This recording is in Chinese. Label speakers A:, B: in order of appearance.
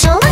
A: 手